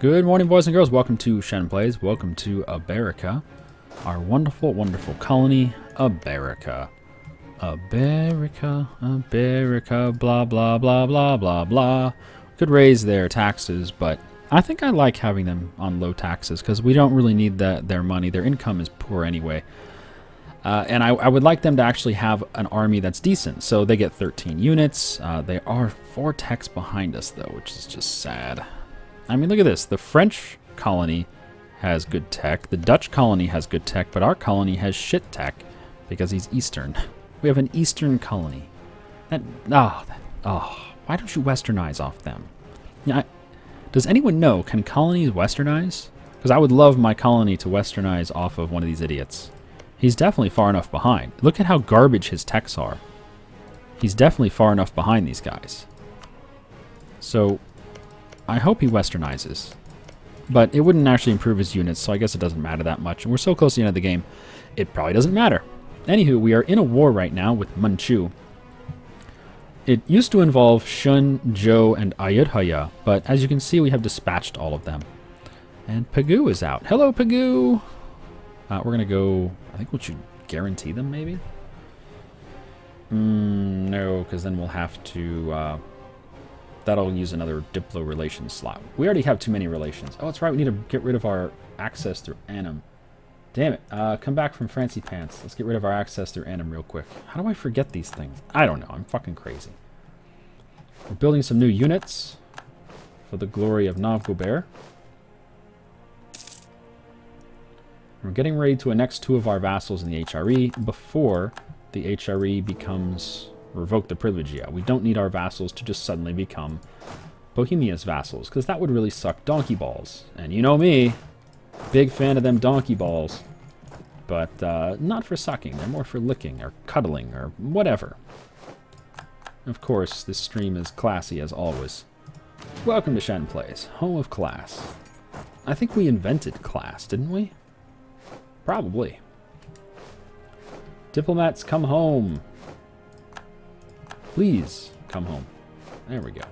Good morning, boys and girls. Welcome to Shen Plays. Welcome to Aberica, our wonderful, wonderful colony, Aberica. Aberica, Aberica, blah, blah, blah, blah, blah, blah. Could raise their taxes, but I think I like having them on low taxes because we don't really need that their money. Their income is poor anyway. Uh, and I, I, would like them to actually have an army that's decent. So they get 13 units. Uh, they are four techs behind us, though, which is just sad. I mean, look at this. The French colony has good tech. The Dutch colony has good tech, but our colony has shit tech because he's Eastern. We have an Eastern colony. That, oh, that, oh, why don't you westernize off them? Yeah, I, does anyone know, can colonies westernize? Because I would love my colony to westernize off of one of these idiots. He's definitely far enough behind. Look at how garbage his techs are. He's definitely far enough behind these guys. So, I hope he westernizes. But it wouldn't actually improve his units, so I guess it doesn't matter that much. And we're so close to the end of the game, it probably doesn't matter. Anywho, we are in a war right now with Manchu. It used to involve Shun, Zhou, and Ayutthaya, but as you can see, we have dispatched all of them. And Pegu is out. Hello, Pegu! Uh, we're going to go... I think we should guarantee them, maybe? Mm, no, because then we'll have to... Uh, that'll use another Diplo relations slot. We already have too many relations. Oh, that's right. We need to get rid of our access through Annam. Damn it. Uh, come back from Fancy Pants. Let's get rid of our access through Annam real quick. How do I forget these things? I don't know. I'm fucking crazy. We're building some new units for the glory of Novgobert. We're getting ready to annex two of our vassals in the HRE before the HRE becomes revoke the privilege yet. We don't need our vassals to just suddenly become Bohemia's vassals, because that would really suck donkey balls. And you know me, big fan of them donkey balls. But uh, not for sucking, they're more for licking or cuddling or whatever. Of course, this stream is classy as always. Welcome to Shen Plays, home of class. I think we invented class, didn't we? Probably. Diplomats, come home. Please come home. There we go.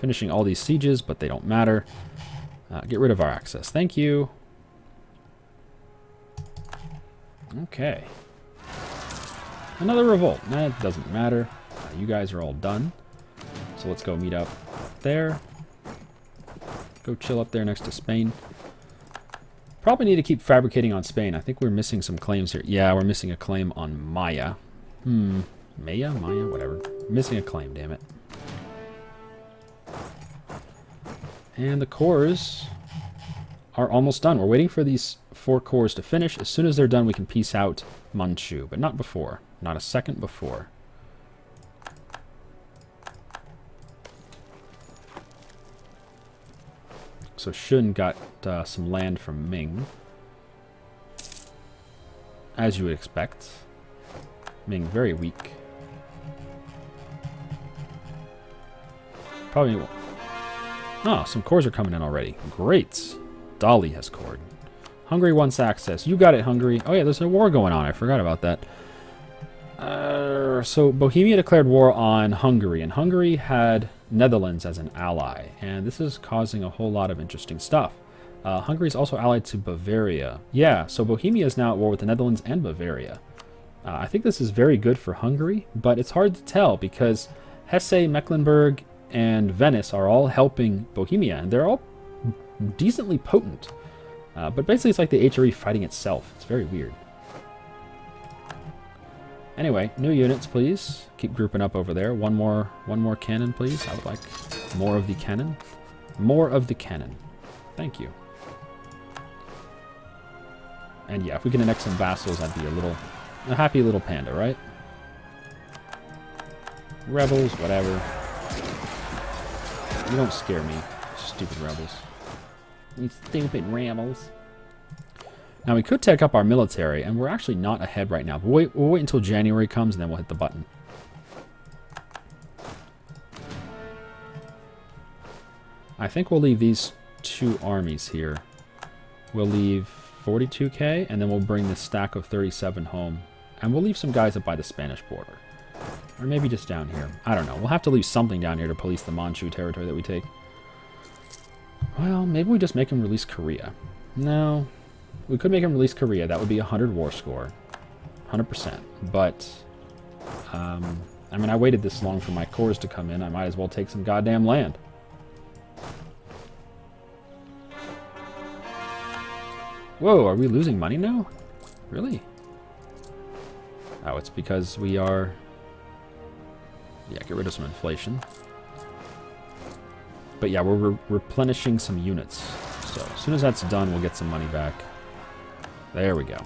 Finishing all these sieges, but they don't matter. Uh, get rid of our access. Thank you. Okay. Another revolt. That doesn't matter. Uh, you guys are all done. So let's go meet up there. Go chill up there next to Spain. Probably need to keep fabricating on Spain. I think we're missing some claims here. Yeah, we're missing a claim on Maya. Hmm. Maya? Maya? Whatever. Missing a claim, damn it. And the cores are almost done. We're waiting for these four cores to finish. As soon as they're done, we can piece out Manchu, but not before. Not a second before. So Shun got uh, some land from Ming. As you would expect. Ming very weak. Probably... Oh, some cores are coming in already. Great. Dali has cord. Hungary wants access. You got it, Hungary. Oh yeah, there's a war going on. I forgot about that. Uh, so Bohemia declared war on Hungary, and Hungary had Netherlands as an ally, and this is causing a whole lot of interesting stuff. Uh, Hungary is also allied to Bavaria. Yeah, so Bohemia is now at war with the Netherlands and Bavaria. Uh, I think this is very good for Hungary, but it's hard to tell because Hesse, Mecklenburg, and Venice are all helping Bohemia, and they're all decently potent. Uh, but basically it's like the HRE fighting itself. It's very weird. Anyway, new units, please. Keep grouping up over there. One more, one more cannon, please. I would like more of the cannon. More of the cannon. Thank you. And yeah, if we can annex some vassals, I'd be a little, a happy little panda, right? Rebels, whatever. You don't scare me, stupid rebels. You stupid rebels. Now we could take up our military, and we're actually not ahead right now. But wait, we'll wait until January comes, and then we'll hit the button. I think we'll leave these two armies here. We'll leave 42k, and then we'll bring the stack of 37 home. And we'll leave some guys up by the Spanish border. Or maybe just down here. I don't know. We'll have to leave something down here to police the Manchu territory that we take. Well, maybe we just make him release Korea. No. We could make him release Korea. That would be a 100 war score. 100%. But, um, I mean, I waited this long for my cores to come in. I might as well take some goddamn land. Whoa, are we losing money now? Really? Oh, it's because we are... Yeah, get rid of some inflation. But yeah, we're re replenishing some units. So as soon as that's done, we'll get some money back. There we go.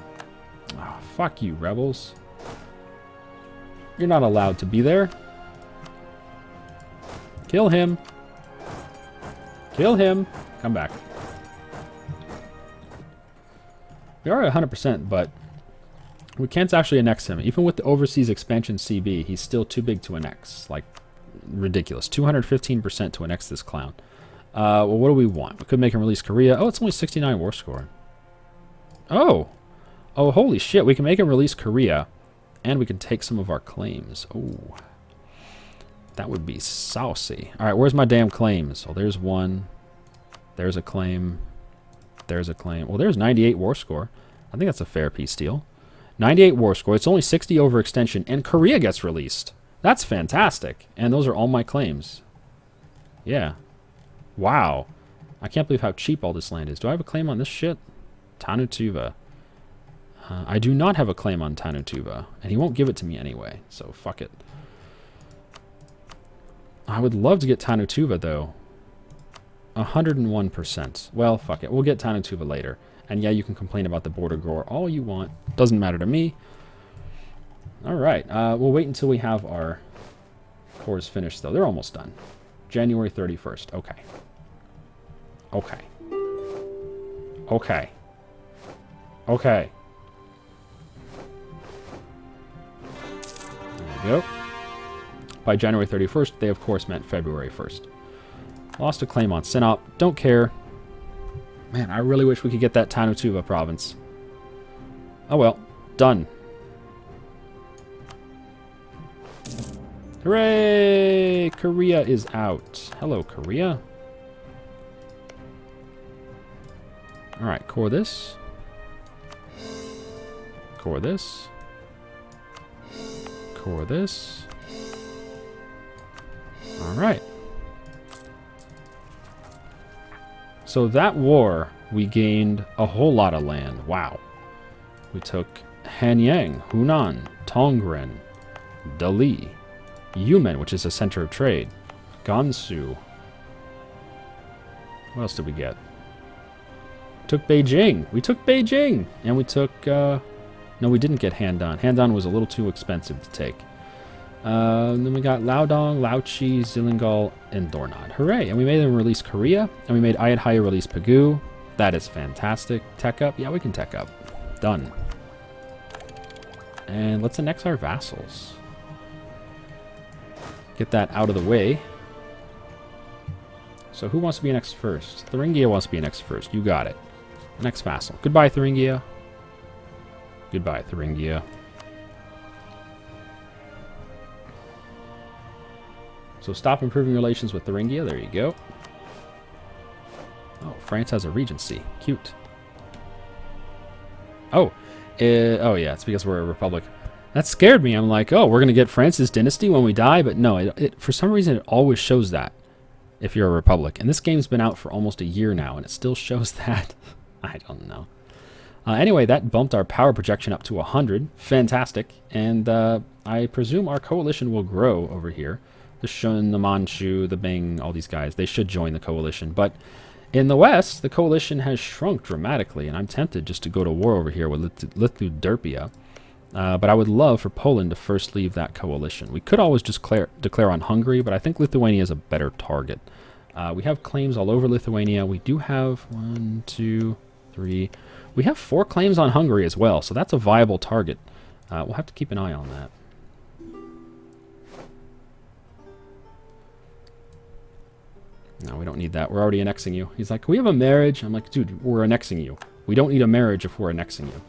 Oh, fuck you, rebels. You're not allowed to be there. Kill him. Kill him. Come back. We are at 100%, but we can't actually annex him. Even with the overseas expansion CB, he's still too big to annex. Like, ridiculous. 215% to annex this clown. Uh, well, what do we want? We could make him release Korea. Oh, it's only 69 war score. Oh. Oh, holy shit. We can make him release Korea. And we can take some of our claims. Oh. That would be saucy. All right, where's my damn claims? Oh, there's one. There's a claim. There's a claim. Well, there's 98 war score. I think that's a fair peace deal. 98 war score. It's only 60 over extension, and Korea gets released. That's fantastic. And those are all my claims. Yeah. Wow. I can't believe how cheap all this land is. Do I have a claim on this shit? Tannu Tuva. Uh, I do not have a claim on Tannu Tuva, and he won't give it to me anyway, so fuck it. I would love to get Tannu Tuva, though. 101%. Well, fuck it. We'll get Tannu Tuva later. And yeah, you can complain about the border gore all you want. Doesn't matter to me. Alright, uh, we'll wait until we have our cores finished, though. They're almost done. January 31st. Okay. Okay. Okay. Okay. There we go. By January 31st, they of course meant February 1st. Lost a claim on Sinop. Don't care. Man, I really wish we could get that Tannu Tuva province. Oh well. Done. Hooray! Korea is out. Hello, Korea. Alright, core this. Core this. Core this. Alright. So that war, we gained a whole lot of land. Wow. We took Hanyang, Hunan, Tongren, Dali, Yumen, which is a center of trade, Gansu. What else did we get? Took Beijing. We took Beijing. And we took, uh, no, we didn't get Handan. Handan was a little too expensive to take. Uh, then we got Liaodong, Laochi, Zilingal, and Dornod. Hooray! And we made them release Korea, and we made Ayutthaya release Pegu. That is fantastic. Tech up? Yeah, we can tech up. Done. And let's annex our vassals. Get that out of the way. So who wants to be next first? Thuringia wants to be next first. You got it. Next vassal. Goodbye, Thuringia. Goodbye, Thuringia. So stop improving relations with Thuringia. There you go. Oh, France has a regency. Cute. Oh, uh, oh yeah, it's because we're a republic. That scared me. I'm like, oh, we're going to get France's dynasty when we die. But no, it, it, for some reason, it always shows that if you're a republic. And this game's been out for almost a year now, and it still shows that. I don't know. Uh, anyway, that bumped our power projection up to 100. Fantastic. And uh, I presume our coalition will grow over here the Shun, the Manchu, the Bing, all these guys, they should join the coalition. But in the West, the coalition has shrunk dramatically, and I'm tempted just to go to war over here with Derpia. Uh, but I would love for Poland to first leave that coalition. We could always just declare, declare on Hungary, but I think Lithuania is a better target. Uh, we have claims all over Lithuania. We do have one, two, three. We have four claims on Hungary as well, so that's a viable target. Uh, we'll have to keep an eye on that. No, we don't need that. We're already annexing you. He's like, we have a marriage? I'm like, dude, we're annexing you. We don't need a marriage if we're annexing you.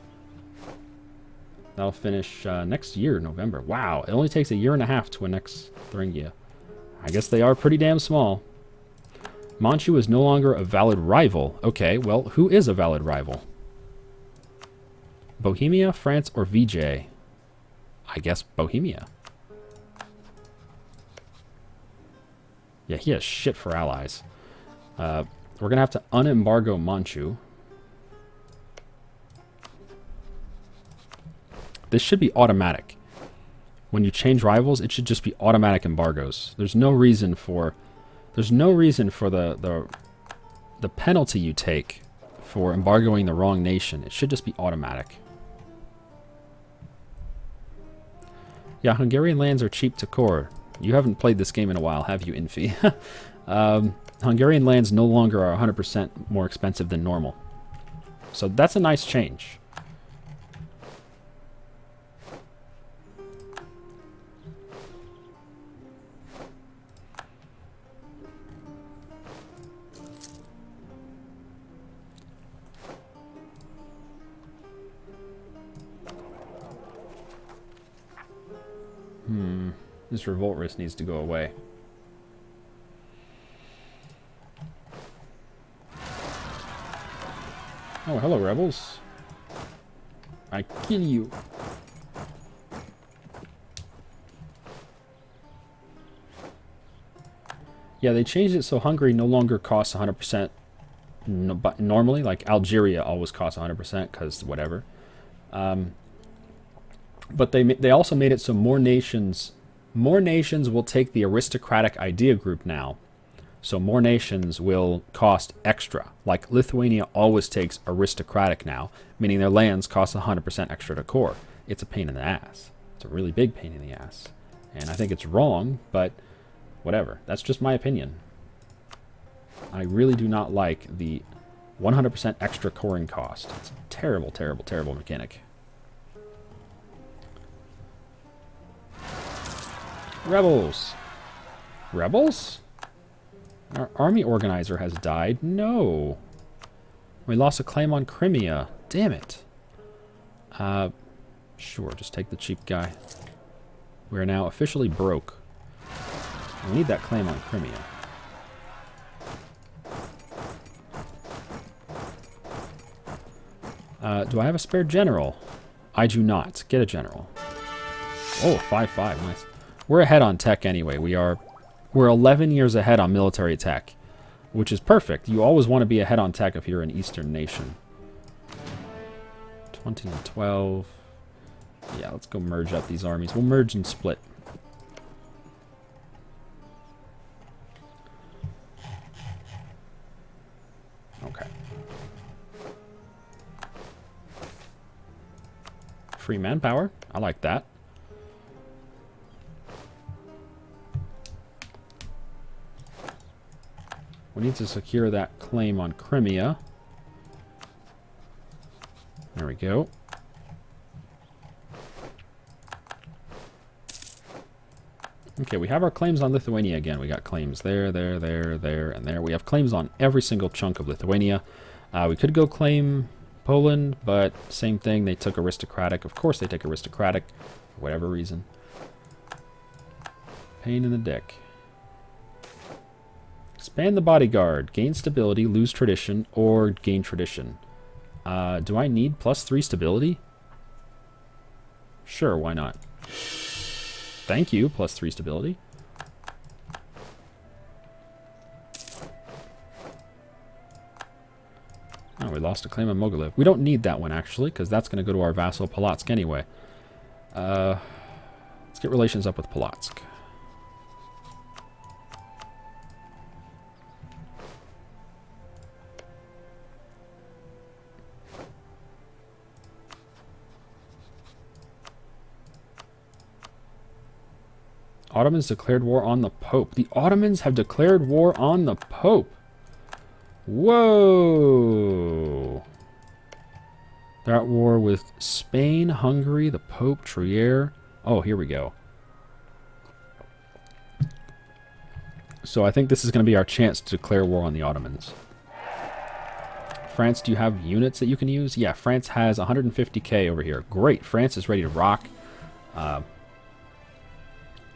That'll finish uh, next year, November. Wow, it only takes a year and a half to annex Thuringia. I guess they are pretty damn small. Manchu is no longer a valid rival. Okay, well, who is a valid rival? Bohemia, France, or VJ? I guess Bohemia. Yeah, he has shit for allies. Uh, we're going to have to unembargo Manchu. This should be automatic. When you change rivals, it should just be automatic embargoes. There's no reason for there's no reason for the, the, the penalty you take for embargoing the wrong nation. It should just be automatic. Yeah, Hungarian lands are cheap to core. You haven't played this game in a while, have you, Infi? um, Hungarian lands no longer are 100% more expensive than normal. So that's a nice change. Hmm. This revolt risk needs to go away. Oh, hello, rebels. I kill you. Yeah, they changed it so Hungary no longer costs 100% no, but normally. Like Algeria always costs 100% because whatever. Um, but they they also made it so more nations more nations will take the aristocratic idea group now. So more nations will cost extra. Like Lithuania always takes aristocratic now, meaning their lands cost 100% extra to core. It's a pain in the ass. It's a really big pain in the ass. And I think it's wrong, but whatever. That's just my opinion. I really do not like the 100% extra coring cost. It's a terrible, terrible, terrible mechanic. Rebels. Rebels? Our army organizer has died? No. We lost a claim on Crimea. Damn it. Uh, sure, just take the cheap guy. We are now officially broke. We need that claim on Crimea. Uh, do I have a spare general? I do not. Get a general. Oh, 5-5. Nice. We're ahead on tech anyway. We are we're 11 years ahead on military tech, which is perfect. You always want to be ahead on tech if you're an Eastern nation. 20 and 12. Yeah, let's go merge up these armies. We'll merge and split. Okay. Free manpower. I like that. We need to secure that claim on Crimea. There we go. Okay, we have our claims on Lithuania again. We got claims there, there, there, there, and there. We have claims on every single chunk of Lithuania. Uh, we could go claim Poland, but same thing. They took aristocratic. Of course they take aristocratic, for whatever reason. Pain in the dick. Expand the bodyguard. Gain stability, lose tradition, or gain tradition. Uh, do I need plus three stability? Sure, why not? Thank you, plus three stability. Oh, we lost a claim on Mogilev. We don't need that one, actually, because that's going to go to our vassal Polotsk anyway. Uh, let's get relations up with Polotsk. Ottomans declared war on the Pope. The Ottomans have declared war on the Pope. Whoa. They're at war with Spain, Hungary, the Pope, Trier. Oh, here we go. So I think this is going to be our chance to declare war on the Ottomans. France, do you have units that you can use? Yeah, France has 150k over here. Great. France is ready to rock. Uh,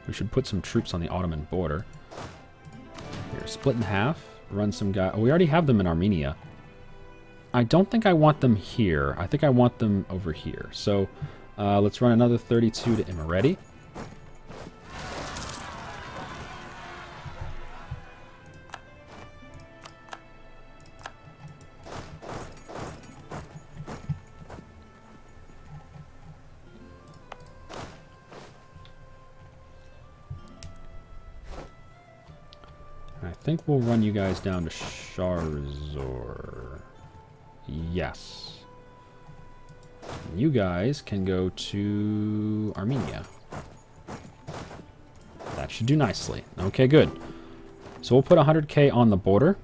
we should put some troops on the Ottoman border. Here, split in half. run some guy. Oh, we already have them in Armenia. I don't think I want them here. I think I want them over here. So uh, let's run another 32 to Imereti. We'll run you guys down to Shahrizor. Yes. You guys can go to Armenia. That should do nicely. Okay, good. So we'll put 100k on the border.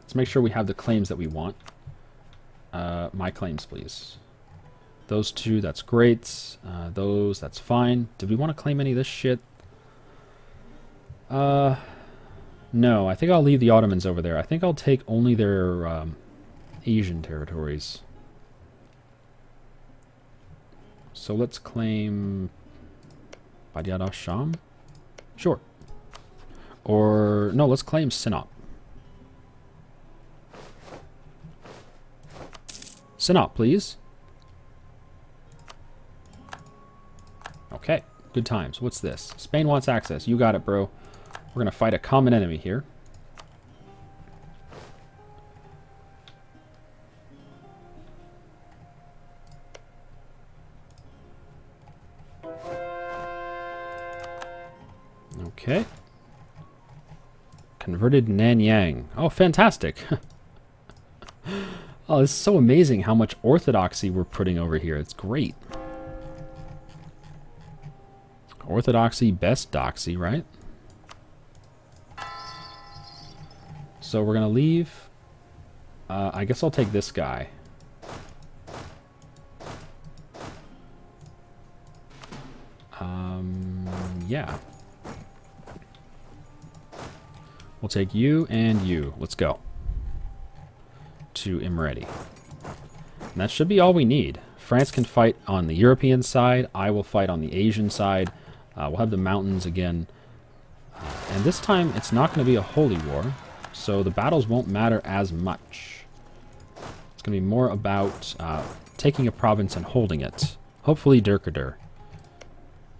Let's make sure we have the claims that we want. Uh, my claims, please. Those two, that's great. Uh, those, that's fine. Did we want to claim any of this shit? Uh, no, I think I'll leave the Ottomans over there. I think I'll take only their um, Asian territories. So let's claim Badiad Sham? Sure. Or, no, let's claim Sinop. Sinop, please. Okay, good times. What's this? Spain wants access. You got it, bro. We're going to fight a common enemy here. Okay. Converted Nanyang. Oh, fantastic. oh, is so amazing how much orthodoxy we're putting over here. It's great. Orthodoxy, best doxy, right? So we're going to leave. Uh, I guess I'll take this guy. Um, yeah. We'll take you and you. Let's go. To Imereti. And that should be all we need. France can fight on the European side. I will fight on the Asian side. Uh, we'll have the mountains again. Uh, and this time, it's not going to be a holy war so the battles won't matter as much. It's going to be more about uh, taking a province and holding it. Hopefully Dirkadur.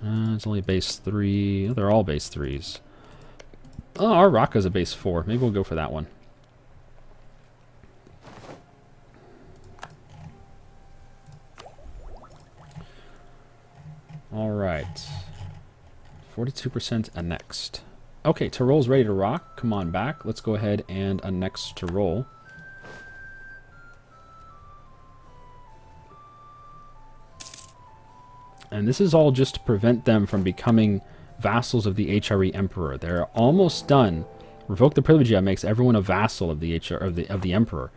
Uh, it's only base 3. they're all base 3s. Oh, our Rakka's a base 4. Maybe we'll go for that one. Alright. 42% annexed. Okay, Tyrol's ready to rock. Come on back. Let's go ahead and annex Tyrol. And this is all just to prevent them from becoming vassals of the HRE Emperor. They're almost done. Revoke the Privilege makes everyone a vassal of the HR of the of the Emperor.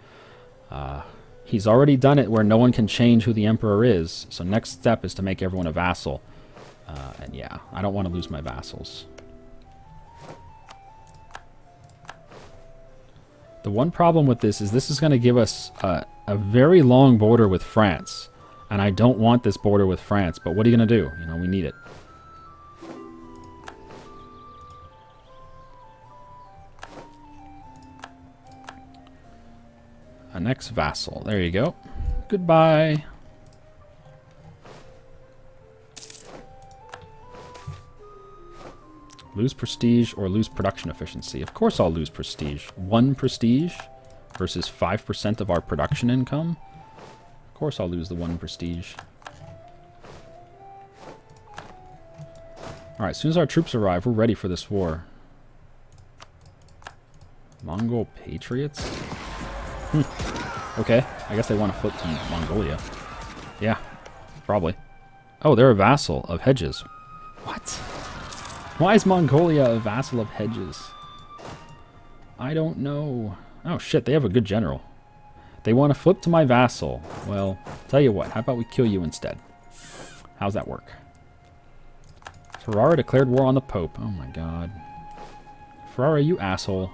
Uh, he's already done it where no one can change who the Emperor is. So next step is to make everyone a vassal. Uh, and yeah, I don't want to lose my vassals. The one problem with this is this is going to give us a, a very long border with France. And I don't want this border with France, but what are you going to do? You know, we need it. A next vassal. There you go. Goodbye. Lose prestige or lose production efficiency. Of course I'll lose prestige. One prestige versus 5% of our production income. Of course I'll lose the one prestige. Alright, as soon as our troops arrive, we're ready for this war. Mongol Patriots? Hmm. Okay, I guess they want to flip to Mongolia. Yeah, probably. Oh, they're a vassal of Hedges. What? Why is Mongolia a vassal of Hedges? I don't know. Oh shit, they have a good general. They want to flip to my vassal. Well, tell you what, how about we kill you instead? How's that work? Ferrara declared war on the Pope. Oh my god. Ferrara, you asshole.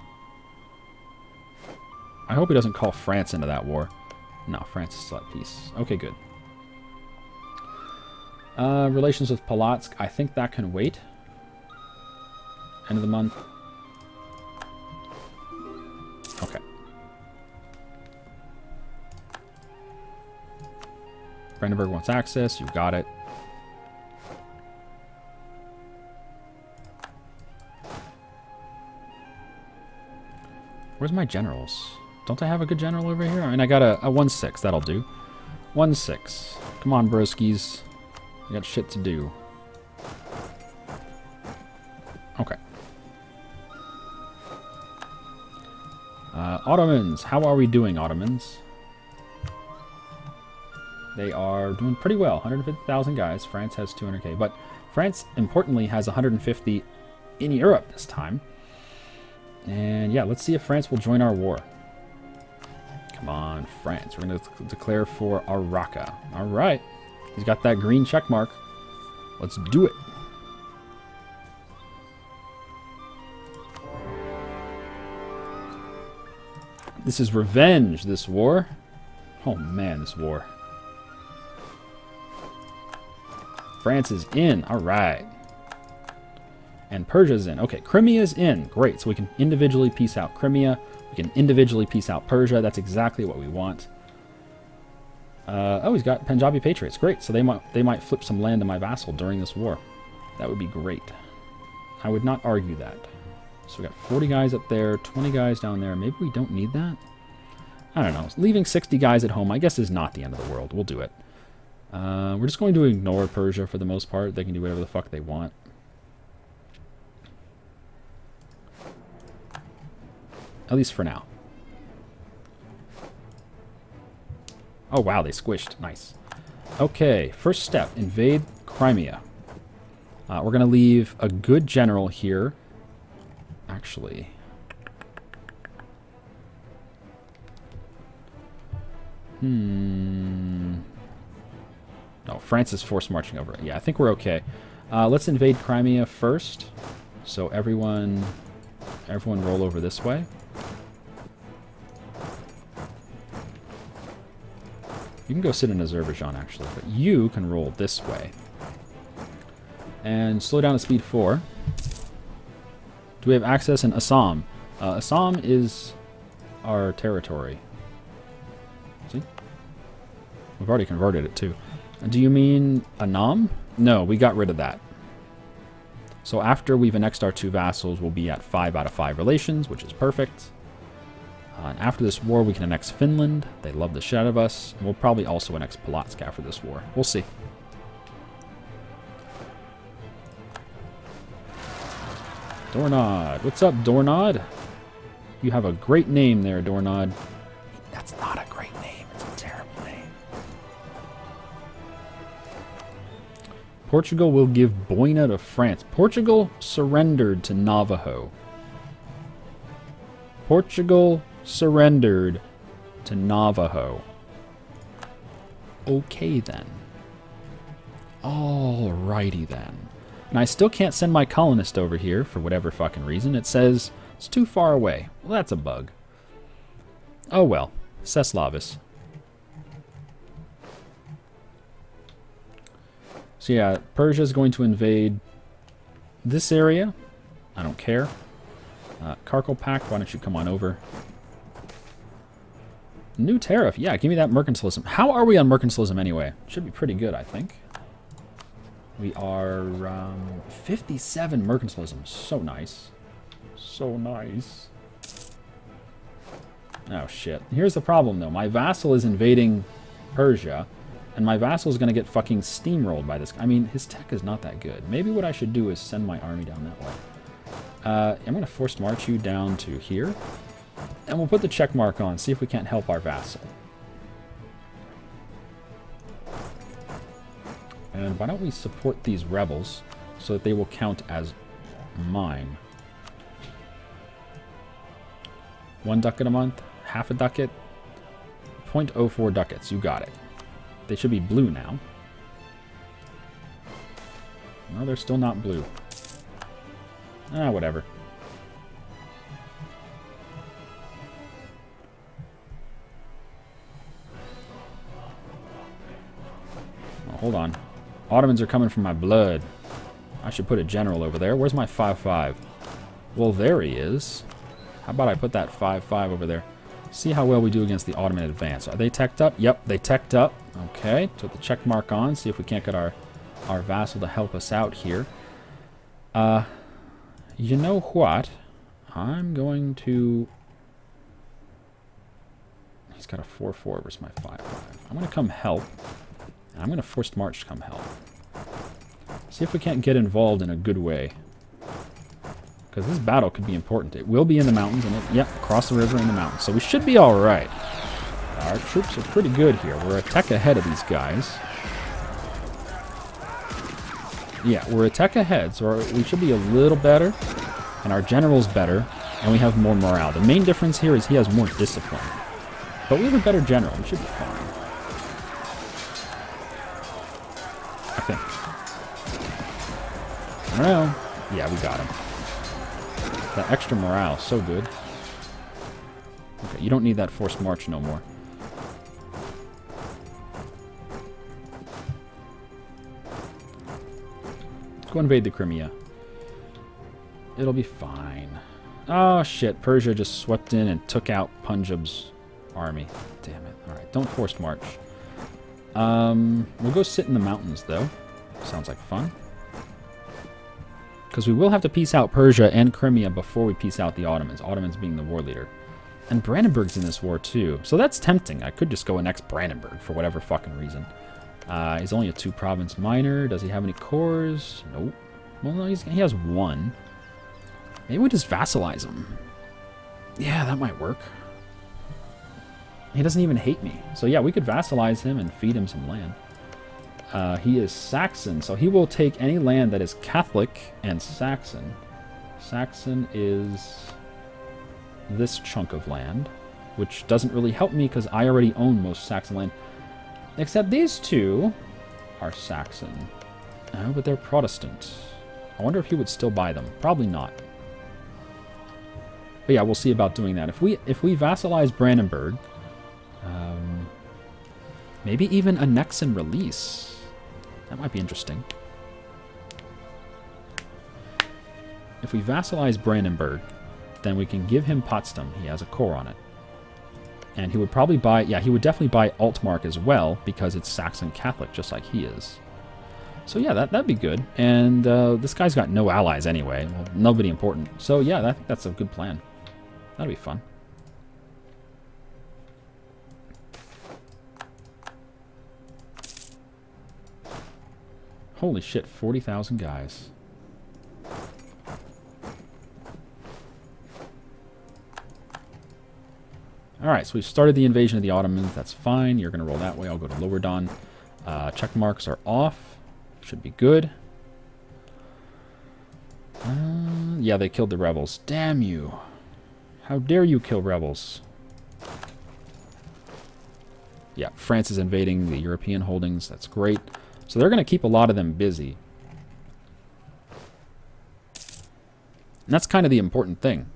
I hope he doesn't call France into that war. No, France is still at peace. Okay, good. Uh, relations with Polotsk, I think that can wait End of the month. Okay. Brandenburg wants access. You've got it. Where's my generals? Don't I have a good general over here? I mean, I got a, 1-6. That'll do. 1-6. Come on, broskies. I got shit to do. Uh, Ottomans. How are we doing, Ottomans? They are doing pretty well. 150,000 guys. France has 200k. But France, importantly, has 150 in Europe this time. And yeah, let's see if France will join our war. Come on, France. We're going to declare for Araka. All right. He's got that green check mark. Let's do it. This is revenge, this war. Oh man, this war. France is in. All right. And Persia's in. Okay, Crimea's in. Great. So we can individually piece out Crimea. We can individually piece out Persia. That's exactly what we want. Uh, oh, he's got Punjabi Patriots. Great. So they might they might flip some land to my vassal during this war. That would be great. I would not argue that. So we got 40 guys up there, 20 guys down there. Maybe we don't need that? I don't know. Leaving 60 guys at home, I guess, is not the end of the world. We'll do it. Uh, we're just going to ignore Persia for the most part. They can do whatever the fuck they want. At least for now. Oh, wow, they squished. Nice. Okay, first step, invade Crimea. Uh, we're going to leave a good general here. Actually... Hmm... No, France is force marching over. Yeah, I think we're okay. Uh, let's invade Crimea first. So everyone, everyone roll over this way. You can go sit in Azerbaijan, actually, but you can roll this way. And slow down to speed 4. Do we have access in Assam? Uh, Assam is our territory. See? We've already converted it, too. Do you mean Annam? No, we got rid of that. So after we've annexed our two vassals, we'll be at 5 out of 5 relations, which is perfect. Uh, and after this war, we can annex Finland. They love the shit out of us. And we'll probably also annex Polotsk after this war. We'll see. Dornod. What's up, Dornod? You have a great name there, Dornod. That's not a great name. It's a terrible name. Portugal will give Boina to France. Portugal surrendered to Navajo. Portugal surrendered to Navajo. Okay then. Alrighty then. And I still can't send my colonist over here for whatever fucking reason. It says it's too far away. Well, that's a bug. Oh well. Ceslavis. So yeah, Persia is going to invade this area. I don't care. Uh, Karkalpak, why don't you come on over? New tariff. Yeah, give me that mercantilism. How are we on mercantilism anyway? Should be pretty good, I think. We are um, 57 mercantilism. So nice. So nice. Oh, shit. Here's the problem, though. My vassal is invading Persia, and my vassal is going to get fucking steamrolled by this. I mean, his tech is not that good. Maybe what I should do is send my army down that way. Uh, I'm going to force march you down to here. And we'll put the check mark on, see if we can't help our vassal. And why don't we support these rebels so that they will count as mine. One ducat a month, half a ducat, 0.04 ducats, you got it. They should be blue now. No, they're still not blue. Ah, whatever. Oh, hold on. Ottomans are coming from my blood. I should put a general over there. Where's my 5-5? Well, there he is. How about I put that 5-5 over there? See how well we do against the Ottoman advance. Are they teched up? Yep, they teched up. Okay, put the check mark on. See if we can't get our, our vassal to help us out here. Uh, you know what? I'm going to... He's got a 4-4 versus my 5-5. I'm going to come help. I'm going to force March to come help. See if we can't get involved in a good way. Because this battle could be important. It will be in the mountains, and it, yep, across the river in the mountains. So we should be alright. Our troops are pretty good here. We're a tech ahead of these guys. Yeah, we're a tech ahead, so we should be a little better. And our general's better, and we have more morale. The main difference here is he has more discipline. But we have a better general. We should be fine. I. Yeah, we got him. That extra morale, so good. Okay, you don't need that forced march no more. Let's go invade the Crimea. It'll be fine. Oh, shit. Persia just swept in and took out Punjab's army. Damn it. Alright, don't forced march. Um, we'll go sit in the mountains, though. Sounds like fun. Because we will have to peace out Persia and Crimea before we peace out the Ottomans. Ottomans being the war leader. And Brandenburg's in this war, too. So that's tempting. I could just go annex Brandenburg for whatever fucking reason. Uh, he's only a two-province minor. Does he have any cores? Nope. Well, no, he has one. Maybe we just vassalize him. Yeah, that might work. He doesn't even hate me. So yeah, we could vassalize him and feed him some land. Uh, he is Saxon, so he will take any land that is Catholic and Saxon. Saxon is this chunk of land, which doesn't really help me because I already own most Saxon land. Except these two are Saxon. Oh, but they're Protestant. I wonder if he would still buy them. Probably not. But yeah, we'll see about doing that. If we if we vassalize Brandenburg, um, maybe even annex and release. That might be interesting. If we vassalize Brandenburg, then we can give him Potsdam. He has a core on it. And he would probably buy, yeah, he would definitely buy Altmark as well, because it's Saxon Catholic, just like he is. So yeah, that, that'd be good. And uh, this guy's got no allies anyway. Well, nobody important. So yeah, I think that's a good plan. That'd be fun. Holy shit, 40,000 guys. Alright, so we've started the invasion of the Ottomans. That's fine. You're going to roll that way. I'll go to Lower Don. Uh, check marks are off. Should be good. Uh, yeah, they killed the rebels. Damn you. How dare you kill rebels? Yeah, France is invading the European holdings. That's great. So they're going to keep a lot of them busy. And that's kind of the important thing.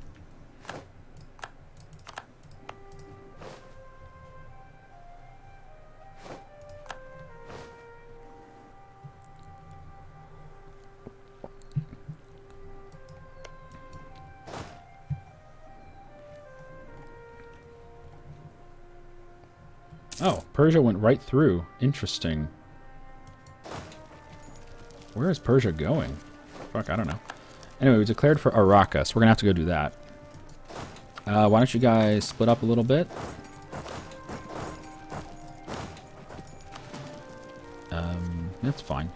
Oh, Persia went right through. Interesting. Where is Persia going? Fuck, I don't know. Anyway, we declared for Araka, so we're going to have to go do that. Uh, why don't you guys split up a little bit? Um, that's fine.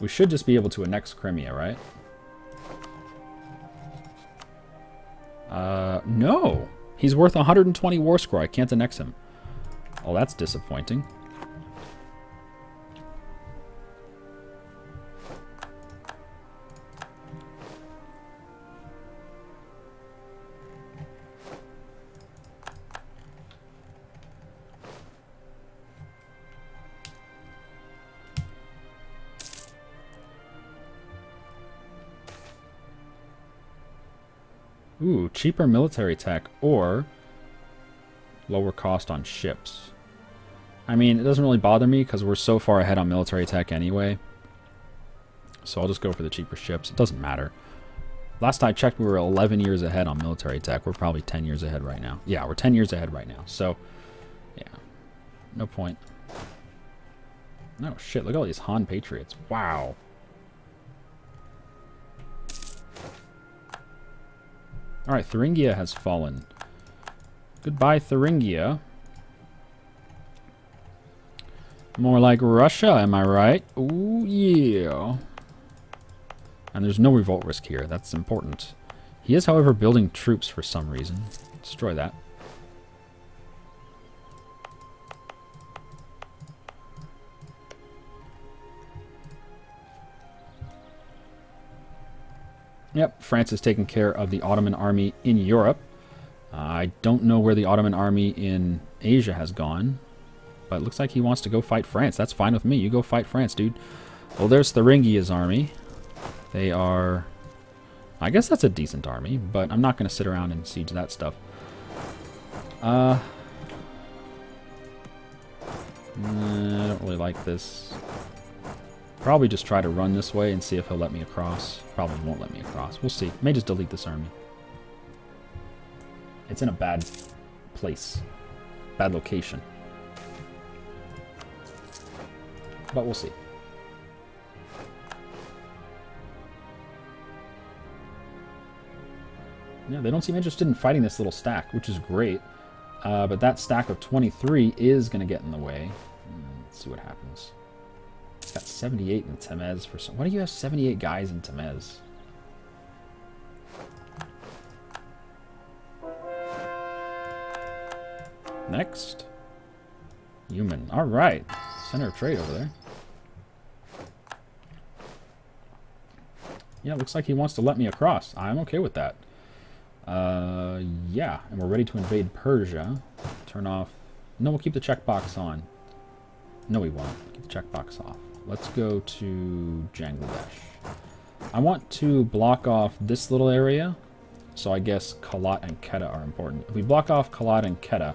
We should just be able to annex Crimea, right? Uh, no. He's worth 120 war score. I can't annex him. Oh, that's disappointing. Cheaper military tech or lower cost on ships. I mean, it doesn't really bother me because we're so far ahead on military tech anyway. So I'll just go for the cheaper ships. It doesn't matter. Last I checked, we were 11 years ahead on military tech. We're probably 10 years ahead right now. Yeah, we're 10 years ahead right now. So, yeah. No point. No, shit, look at all these Han Patriots. Wow. Alright, Thuringia has fallen. Goodbye, Thuringia. More like Russia, am I right? Ooh, yeah. And there's no revolt risk here. That's important. He is, however, building troops for some reason. Destroy that. Yep, France is taking care of the Ottoman army in Europe. Uh, I don't know where the Ottoman army in Asia has gone, but it looks like he wants to go fight France. That's fine with me. You go fight France, dude. Well, there's Thuringia's army. They are... I guess that's a decent army, but I'm not going to sit around and siege that stuff. Uh... I don't really like this. Probably just try to run this way and see if he'll let me across. Probably won't let me across. We'll see. May just delete this army. It's in a bad place. Bad location. But we'll see. Yeah, they don't seem interested in fighting this little stack, which is great. Uh, but that stack of 23 is going to get in the way. Hmm, let's see what happens. It's got 78 in Temes for some. Why do you have 78 guys in Temes? Next. Human. Alright. Center of trade over there. Yeah, looks like he wants to let me across. I'm okay with that. Uh, yeah, and we're ready to invade Persia. Turn off... No, we'll keep the checkbox on. No, we won't. Keep the checkbox off. Let's go to Bangladesh. I want to block off this little area, so I guess Kalat and Quetta are important. If we block off Kalat and Quetta,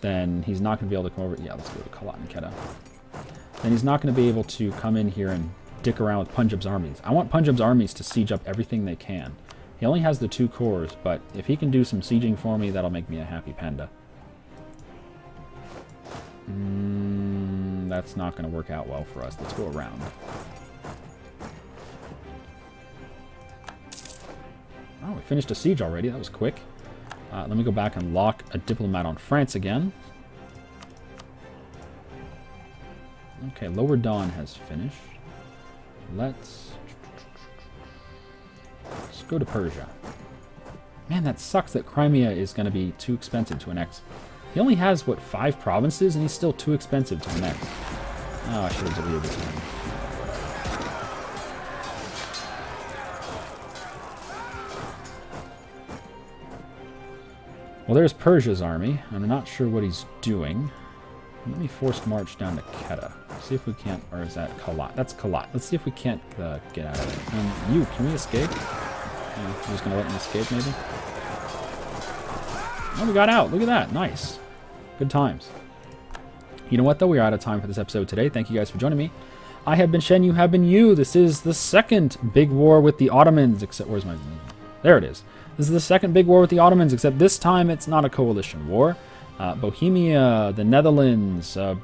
then he's not going to be able to come over... Yeah, let's go to Kalat and Quetta. Then he's not going to be able to come in here and dick around with Punjab's armies. I want Punjab's armies to siege up everything they can. He only has the two cores, but if he can do some sieging for me, that'll make me a happy panda. Mm, that's not going to work out well for us. Let's go around. Oh, we finished a siege already. That was quick. Uh, let me go back and lock a diplomat on France again. Okay, Lower Don has finished. Let's... Let's go to Persia. Man, that sucks that Crimea is going to be too expensive to annex. He only has, what, five provinces, and he's still too expensive to annex. Oh, I should have deleted this one. Well, there's Persia's army. I'm not sure what he's doing. Let me force march down to Quetta. See if we can't, or is that Kalat? That's Kalat. Let's see if we can't uh, get out of it. Um, you, can we escape? Yeah, I'm just gonna let me escape, maybe. Oh, we got out. Look at that. Nice. Good times. You know what, though? We are out of time for this episode today. Thank you guys for joining me. I have been Shen, you have been you. This is the second big war with the Ottomans, except, where's my... There it is. This is the second big war with the Ottomans, except this time it's not a coalition war. Uh, Bohemia, the Netherlands, uh,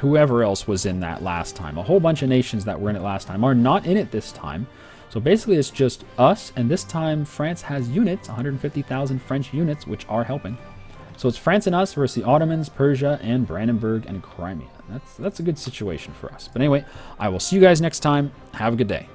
whoever else was in that last time. A whole bunch of nations that were in it last time are not in it this time. So basically it's just us, and this time France has units, 150,000 French units, which are helping. So it's France and us versus the Ottomans, Persia, and Brandenburg and Crimea. That's, that's a good situation for us. But anyway, I will see you guys next time. Have a good day.